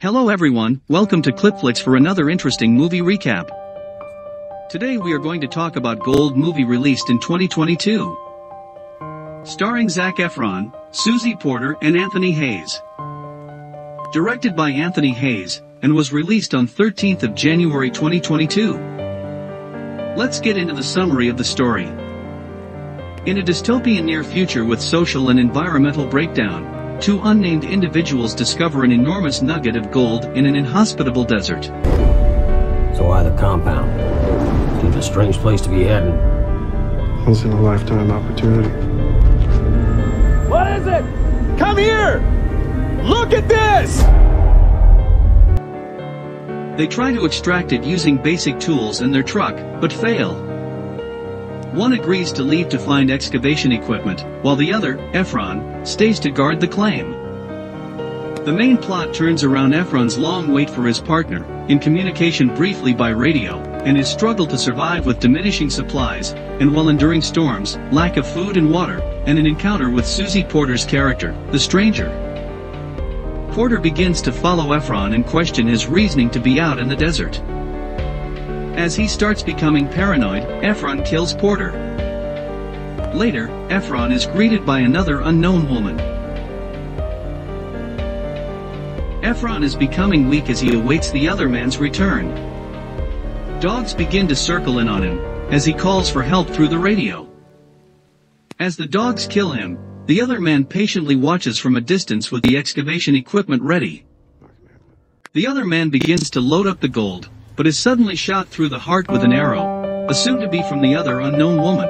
Hello everyone, welcome to Clipflix for another interesting movie recap. Today we are going to talk about Gold movie released in 2022. Starring Zac Efron, Susie Porter and Anthony Hayes. Directed by Anthony Hayes, and was released on 13th of January 2022. Let's get into the summary of the story. In a dystopian near future with social and environmental breakdown, two unnamed individuals discover an enormous nugget of gold in an inhospitable desert. So why the compound? Seems a strange place to be heading. Once in a lifetime opportunity. What is it? Come here! Look at this! They try to extract it using basic tools and their truck, but fail. One agrees to leave to find excavation equipment, while the other, Efron, stays to guard the claim. The main plot turns around Efron's long wait for his partner, in communication briefly by radio, and his struggle to survive with diminishing supplies, and while enduring storms, lack of food and water, and an encounter with Susie Porter's character, the stranger. Porter begins to follow Efron and question his reasoning to be out in the desert. As he starts becoming paranoid, Efron kills Porter. Later, Efron is greeted by another unknown woman. Efron is becoming weak as he awaits the other man's return. Dogs begin to circle in on him, as he calls for help through the radio. As the dogs kill him, the other man patiently watches from a distance with the excavation equipment ready. The other man begins to load up the gold, but is suddenly shot through the heart with an arrow, assumed to be from the other unknown woman.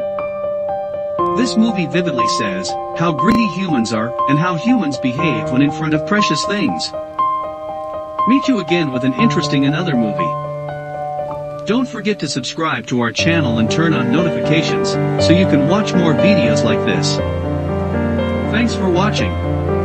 This movie vividly says how greedy humans are and how humans behave when in front of precious things. Meet you again with an interesting another movie. Don't forget to subscribe to our channel and turn on notifications so you can watch more videos like this. Thanks for watching.